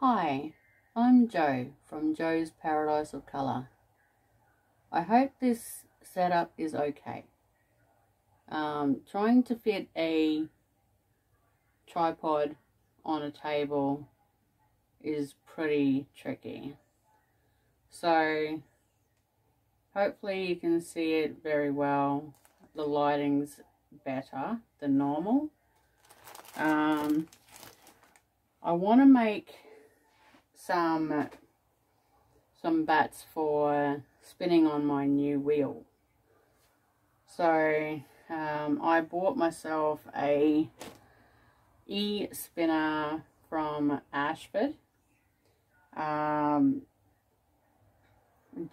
Hi, I'm Jo from Jo's Paradise of Colour. I hope this setup is okay. Um, trying to fit a tripod on a table is pretty tricky. So hopefully you can see it very well. The lighting's better than normal. Um, I want to make some some batts for spinning on my new wheel. So um, I bought myself a e-spinner from Ashford. Um,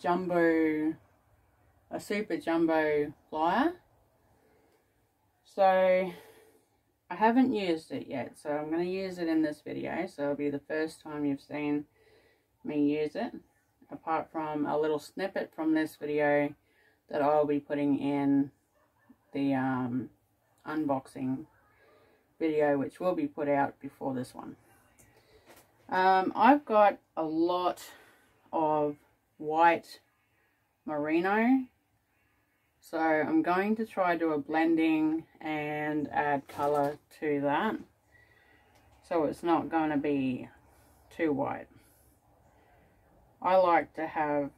jumbo, a super jumbo flyer. So I haven't used it yet, so I'm going to use it in this video. So it'll be the first time you've seen me use it. Apart from a little snippet from this video that I'll be putting in the um, unboxing video, which will be put out before this one. Um, I've got a lot of white merino so I'm going to try do a blending and add colour to that. So it's not going to be too white. I like to have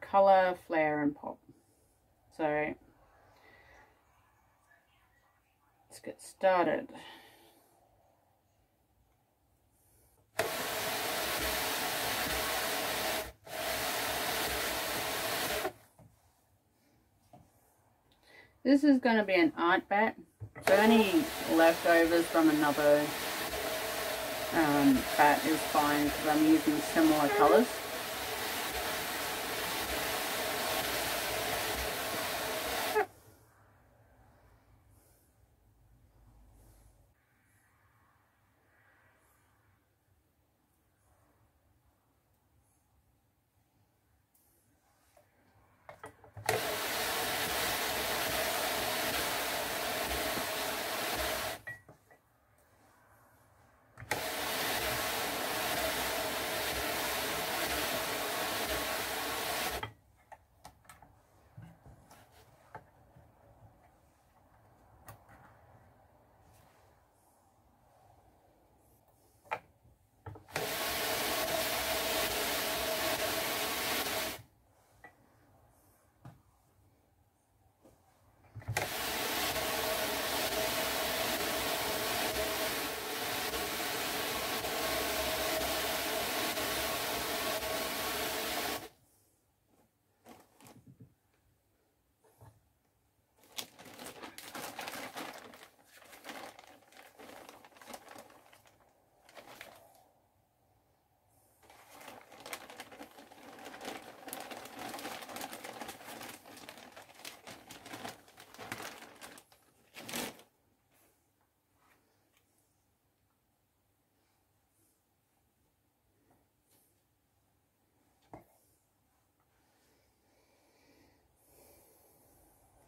colour, flare and pop. So let's get started. This is going to be an art batt. So any leftovers from another um, batt is fine because I'm using similar colours.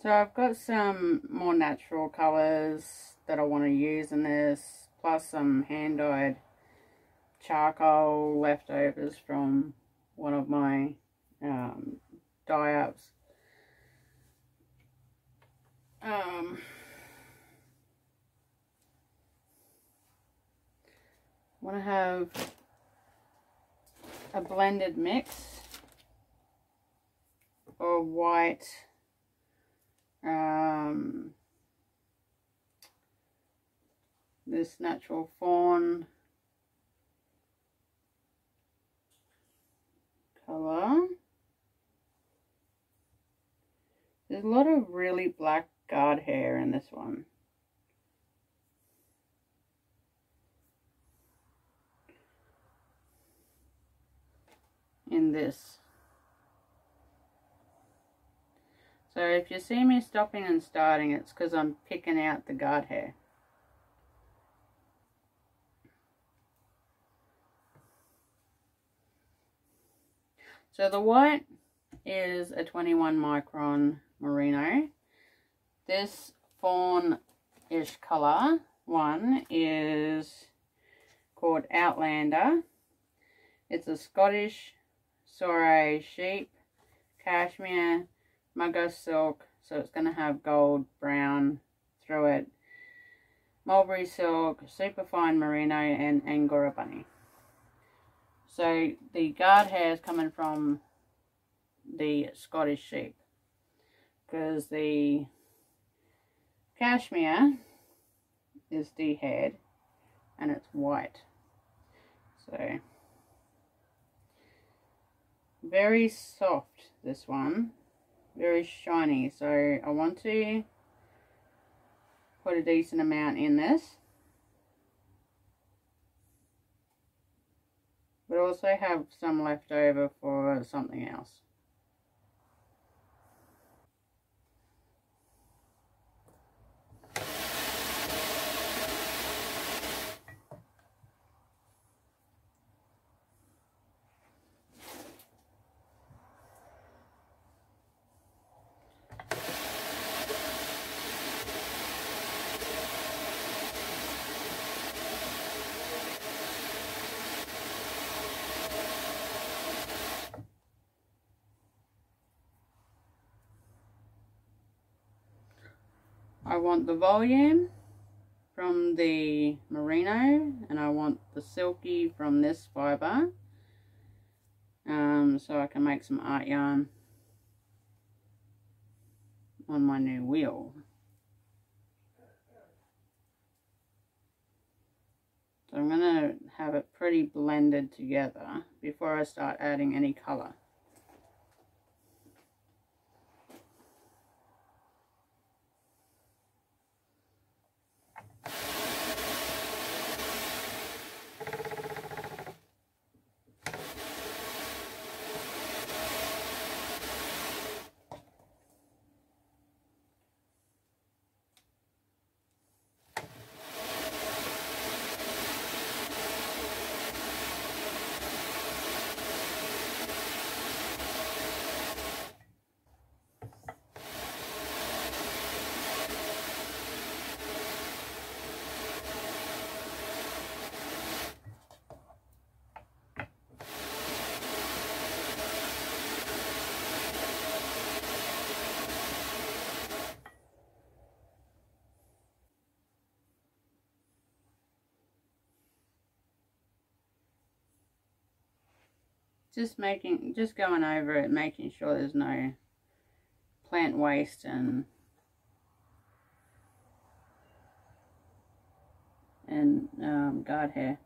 So I've got some more natural colours that I want to use in this, plus some hand-dyed charcoal leftovers from one of my um, dye-ups. Um, want to have a blended mix of white um, this natural fawn color. There's a lot of really black guard hair in this one. In this. So if you see me stopping and starting, it's because I'm picking out the guard hair. So the white is a 21 micron merino. This fawn-ish colour one is called Outlander It's a Scottish Soay sheep, cashmere, muga silk, so it's going to have gold, brown through it, mulberry silk, superfine merino, and Angora bunny. So the guard hair is coming from the Scottish sheep because the cashmere is de-haired and it's white. So very soft this one very shiny. So I want to put a decent amount in this. But also have some left over for something else I want the volume from the merino and I want the silky from this fibre um, so I can make some art yarn on my new wheel. So I'm going to have it pretty blended together before I start adding any colour. Just making just going over it making sure there's no plant waste and and um, guard hair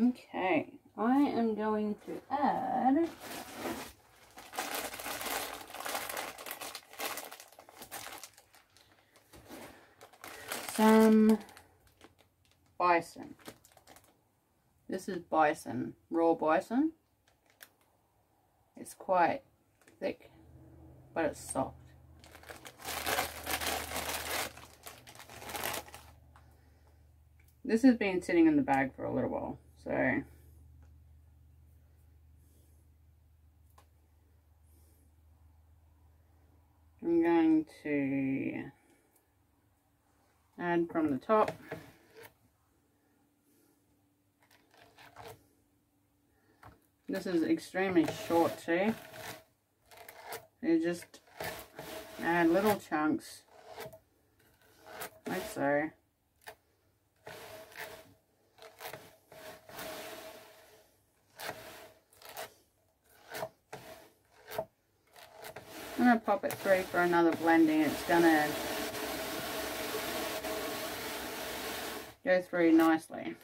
Okay, I am going to add some bison. This is bison, raw bison. It's quite thick, but it's soft. This has been sitting in the bag for a little while. So I'm going to add from the top. This is extremely short too. You just add little chunks like so. I'm going to pop it through for another blending. It's going to go through nicely.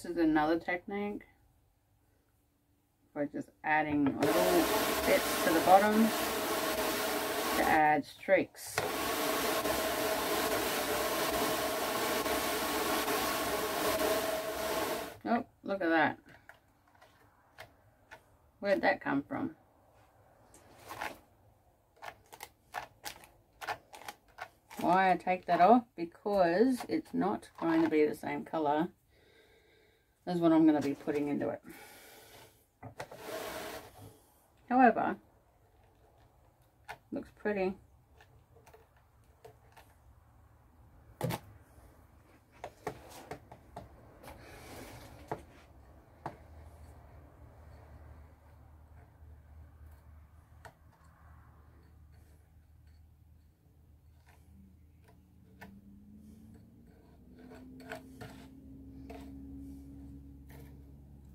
This is another technique for just adding little bits to the bottom to add streaks. Oh, look at that. Where'd that come from? Why I take that off? Because it's not going to be the same colour as what I'm going to be putting into it. However, looks pretty.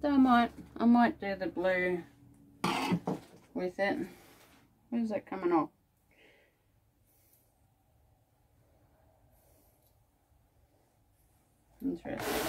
So I might, do the blue with it. Where's that coming off? Interesting.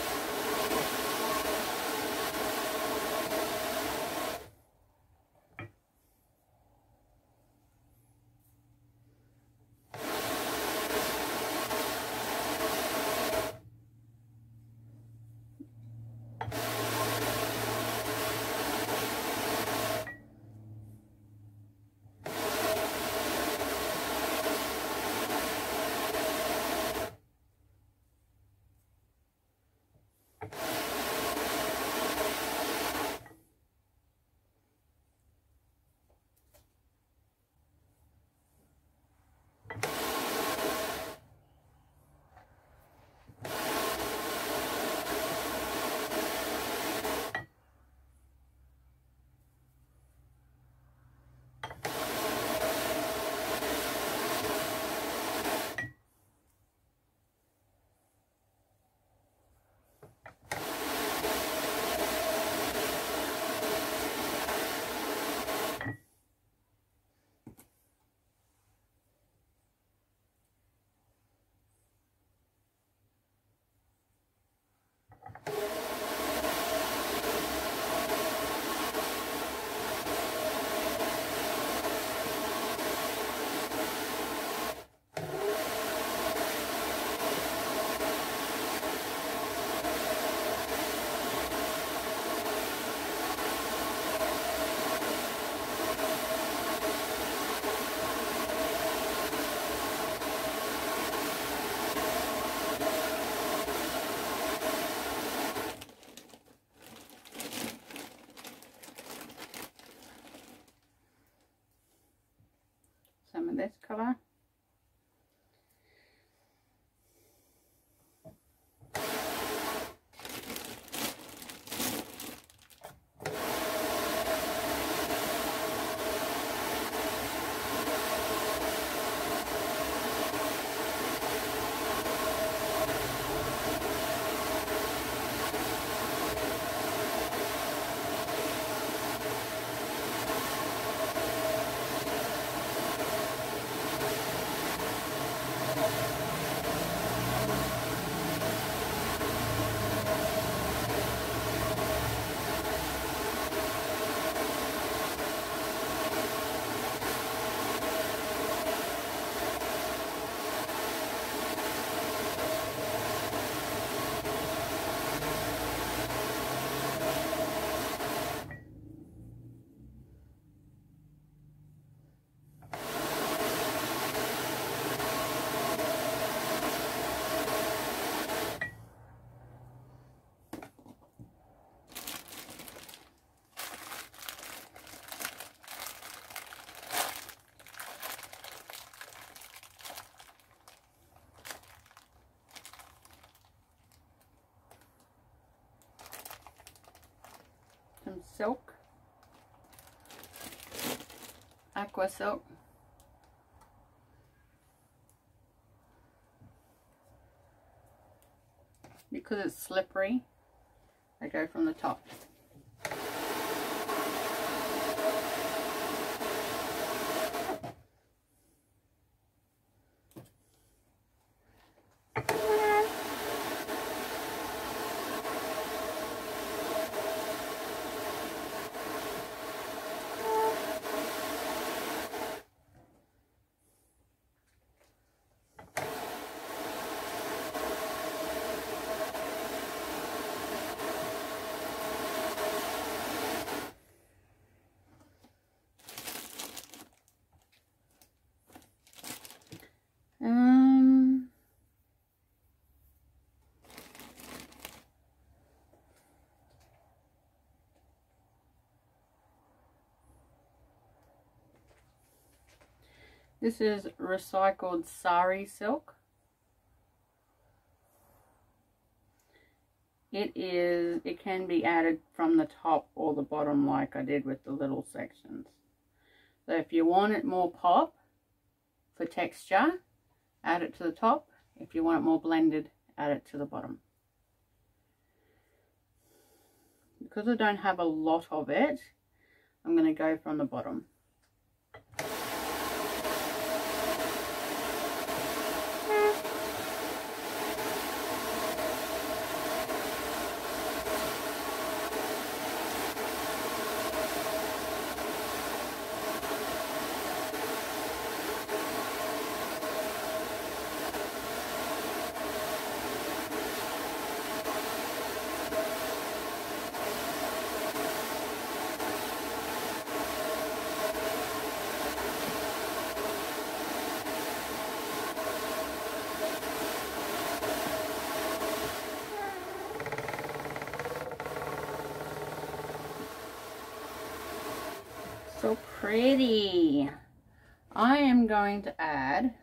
Because it's slippery, I go from the top. This is recycled sari silk. It is, it can be added from the top or the bottom like I did with the little sections. So if you want it more pop for texture, add it to the top. If you want it more blended, add it to the bottom. Because I don't have a lot of it, I'm going to go from the bottom. so pretty. I am going to add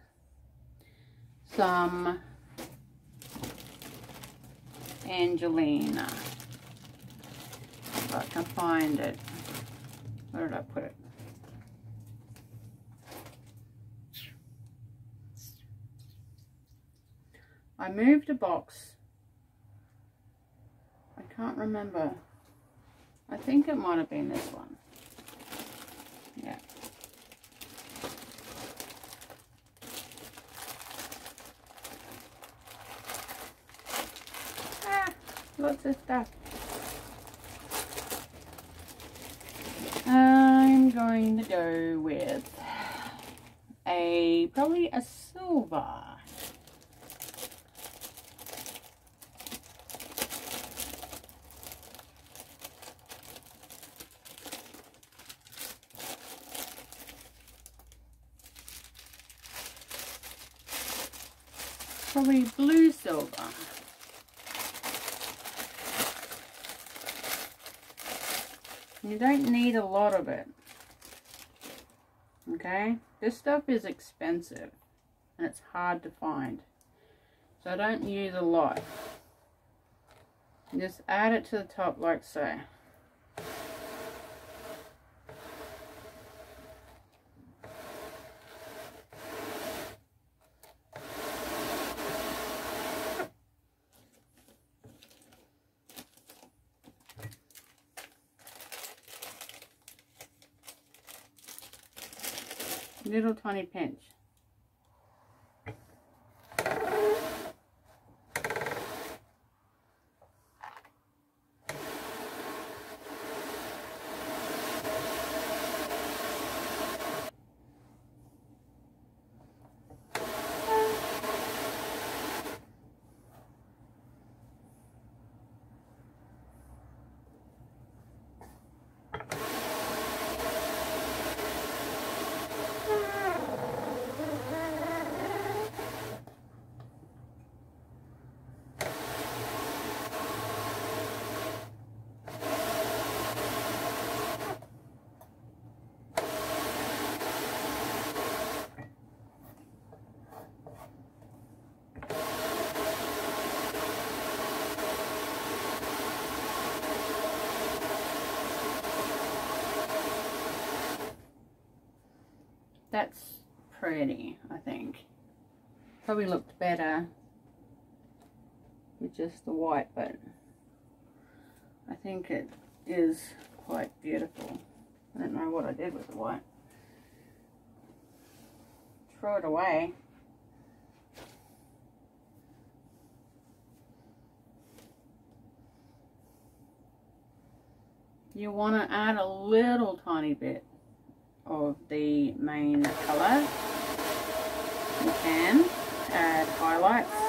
some Angelina. If I can find it. Where did I put it? I moved a box. I can't remember. I think it might have been this one. Yeah. Ah, lots of stuff. I'm going to go with a, probably a silver. probably blue silver. You don't need a lot of it. Okay? This stuff is expensive and it's hard to find. So don't use a lot. Just add it to the top like so. Little tiny pinch. That's pretty, I think. Probably looked better with just the white, but I think it is quite beautiful. I don't know what I did with the white. Throw it away. You want to add a little tiny bit of the main colour. You can add highlights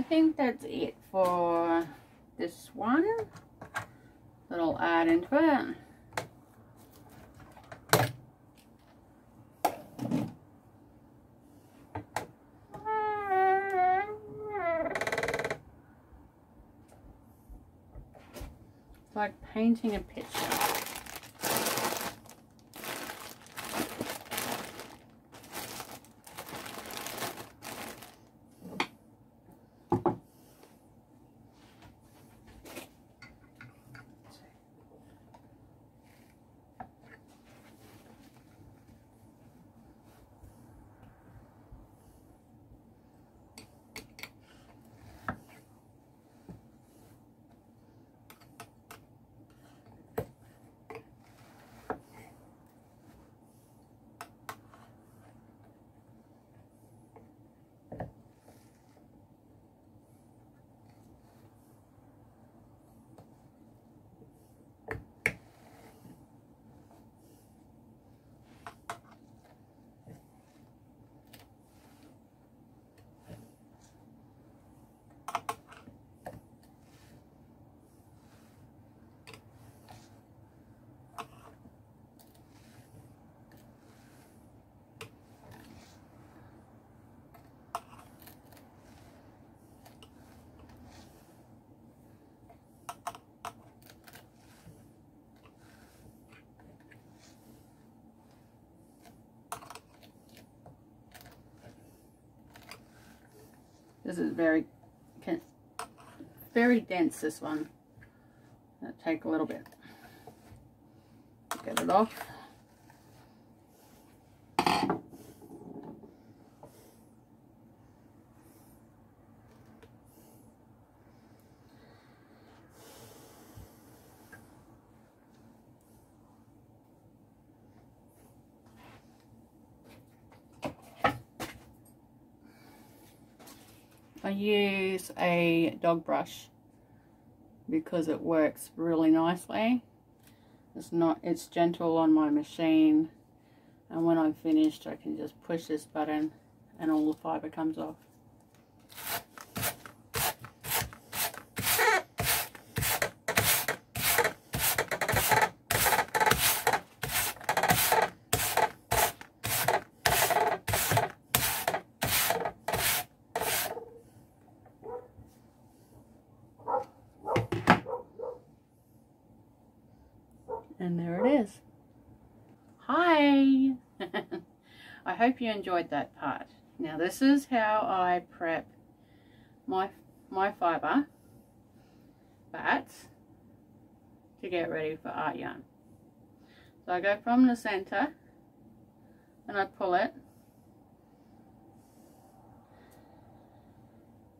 I think that's it for this one that I'll add into it. It's like painting a picture. This is very, very dense, this one. It'll take a little bit. Get it off. I use a dog brush because it works really nicely. It's not, it's gentle on my machine and when I'm finished I can just push this button and all the fibre comes off. And there it is. Hi! I hope you enjoyed that part. Now this is how I prep my, my fibre batts to get ready for art yarn. So I go from the center and I pull it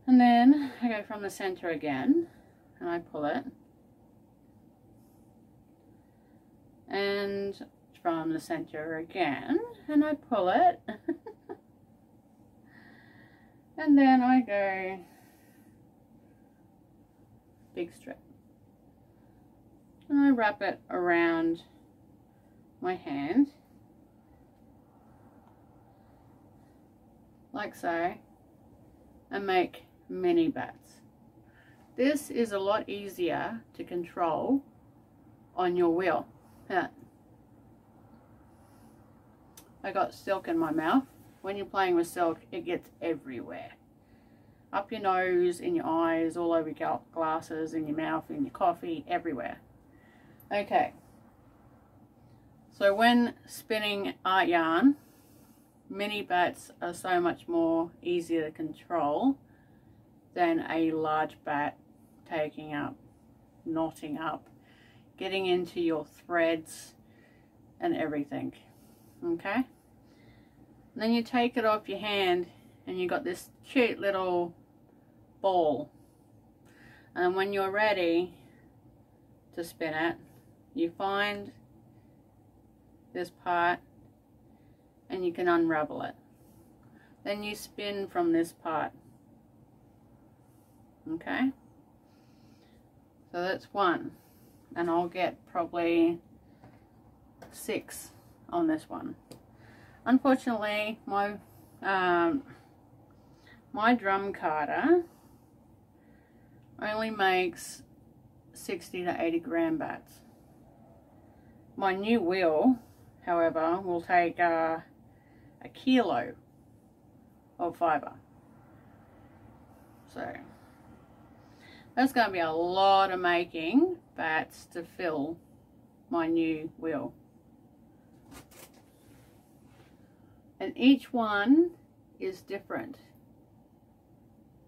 and then I go from the center again and I pull it and from the center again and I pull it. And then I go big strip. And I wrap it around my hand. Like so. And make mini batts. This is a lot easier to control on your wheel. I got silk in my mouth. When you're playing with silk, it gets everywhere. Up your nose, in your eyes, all over your glasses, in your mouth, in your coffee, everywhere. Okay. So when spinning art yarn, mini batts are so much more easier to control than a large batt taking up, knotting up, getting into your threads and everything okay? And then you take it off your hand and you got this cute little ball. And when you're ready to spin it you find this part and you can unravel it. Then you spin from this part okay? So that's one. And I'll get probably six on this one. Unfortunately, my um, my drum carder only makes 60 to 80 gram batts. My new wheel, however, will take uh, a kilo of fibre. So that's going to be a lot of making batts to fill my new wheel. And each one is different,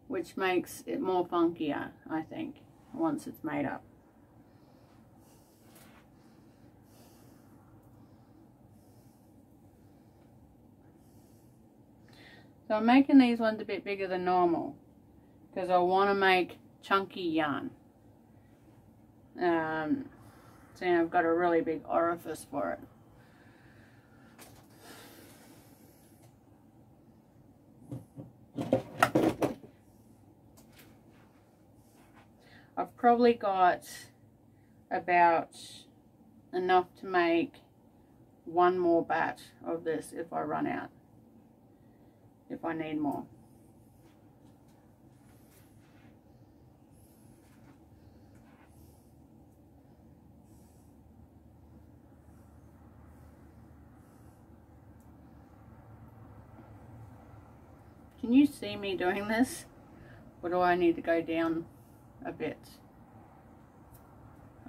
which makes it more funkier, I think, once it's made up. So I'm making these ones a bit bigger than normal because I want to make chunky yarn. Um, see, I've got a really big orifice for it. I've probably got about enough to make one more batch of this if I run out, if I need more. Can you see me doing this? Or do I need to go down a bit?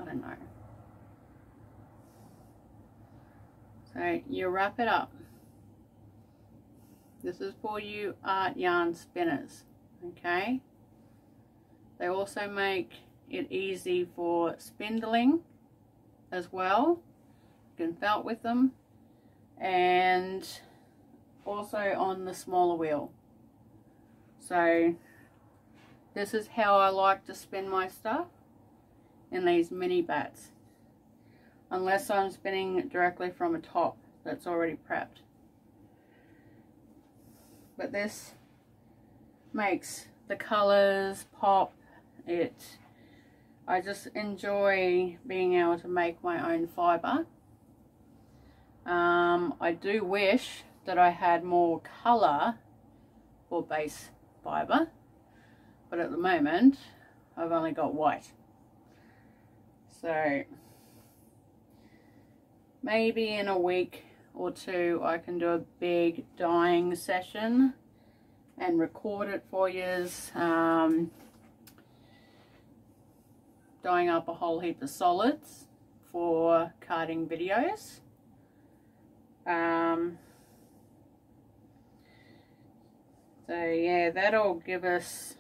I don't know. So you wrap it up. This is for you art yarn spinners, okay? They also make it easy for spindling as well. You can felt with them and also on the smaller wheel. So this is how I like to spin my stuff in these mini batts. Unless I'm spinning directly from a top that's already prepped. But this makes the colors pop. It I just enjoy being able to make my own fibre. Um, I do wish that I had more colour for base fibre but at the moment I've only got white so maybe in a week or two I can do a big dyeing session and record it for you. Um, dyeing up a whole heap of solids for carding videos. Um, So yeah, that'll give us,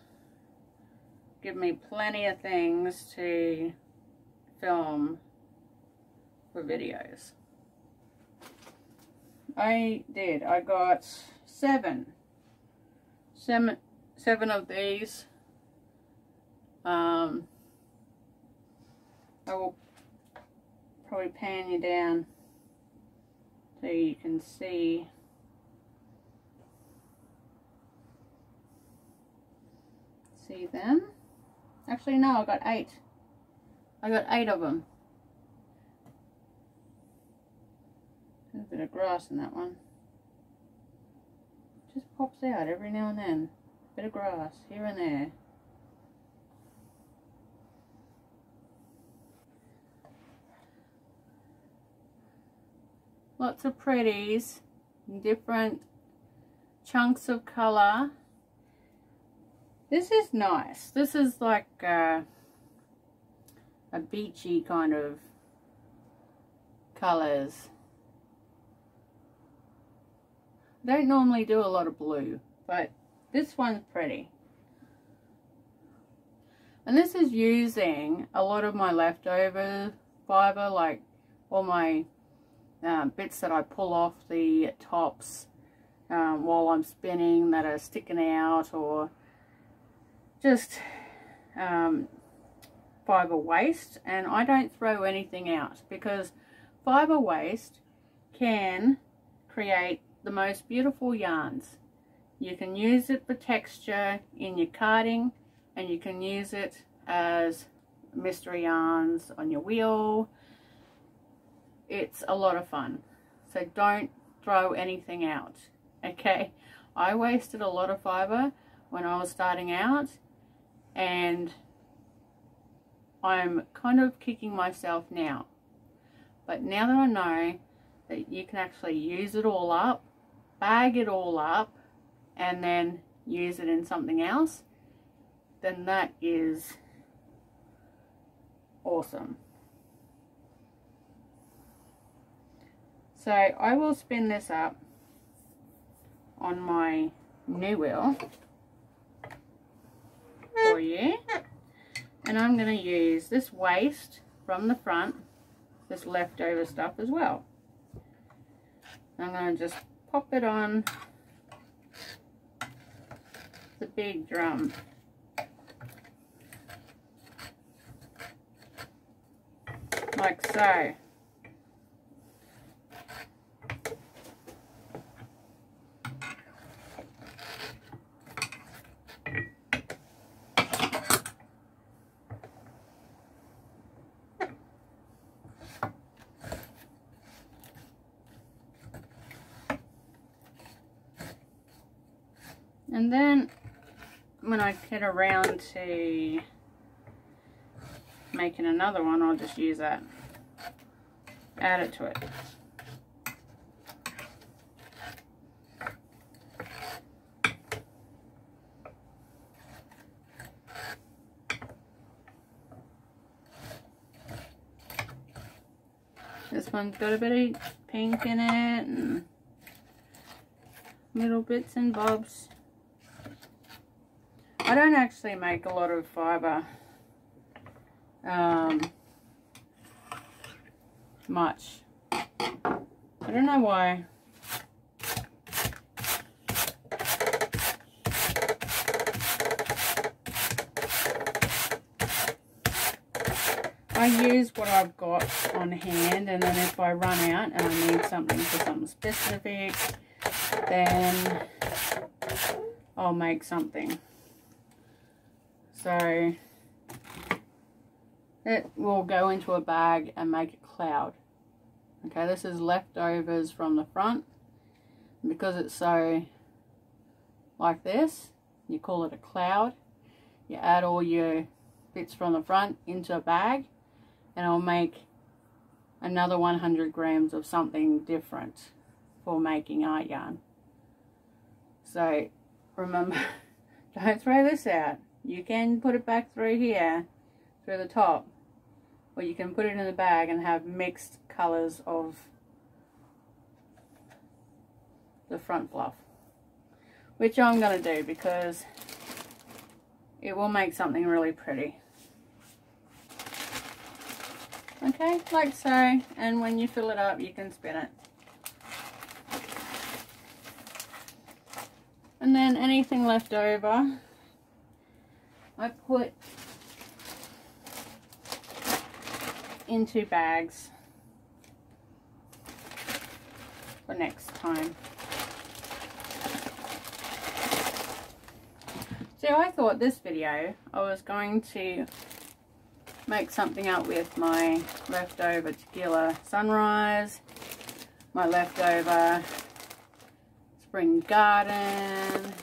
give me plenty of things to film for videos. I did. I got seven. Seven, seven of these. Um, I will probably pan you down so you can see see them. Actually, no, I got eight. I got eight of them. a bit of grass in that one. Just pops out every now and then. Bit of grass here and there. Lots of pretties, different chunks of colour. This is nice. This is like uh, a beachy kind of colours. don't normally do a lot of blue, but this one's pretty. And this is using a lot of my leftover fibre, like all my uh, bits that I pull off the tops um, while I'm spinning that are sticking out or just um, fibre waste and I don't throw anything out because fibre waste can create the most beautiful yarns. You can use it for texture in your carding and you can use it as mystery yarns on your wheel. It's a lot of fun. So don't throw anything out. Okay, I wasted a lot of fibre when I was starting out and I'm kind of kicking myself now. But now that I know that you can actually use it all up, bag it all up, and then use it in something else, then that is awesome. So I will spin this up on my new wheel for you. And I'm going to use this waste from the front, this leftover stuff as well. I'm going to just pop it on the big drum. Like so. And then when I get around to making another one, I'll just use that, add it to it. This one's got a bit of pink in it and little bits and bobs. I don't actually make a lot of fibre um, much. I don't know why. I use what I've got on hand and then if I run out and I need something for something specific then I'll make something. So it will go into a bag and make a cloud. Okay, this is leftovers from the front. Because it's so like this, you call it a cloud. You add all your bits from the front into a bag and it'll make another 100 grams of something different for making art yarn. So remember, don't throw this out you can put it back through here through the top or you can put it in the bag and have mixed colors of the front fluff which I'm going to do because it will make something really pretty. Okay like so and when you fill it up you can spin it. And then anything left over I put into bags for next time. So I thought this video I was going to make something up with my leftover tequila sunrise, my leftover spring garden,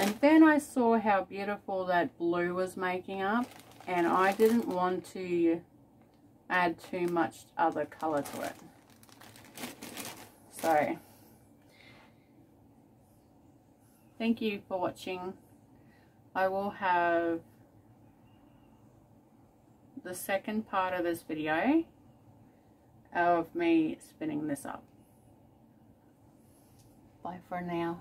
and then I saw how beautiful that blue was making up. And I didn't want to add too much other colour to it. So, thank you for watching. I will have the second part of this video of me spinning this up. Bye for now.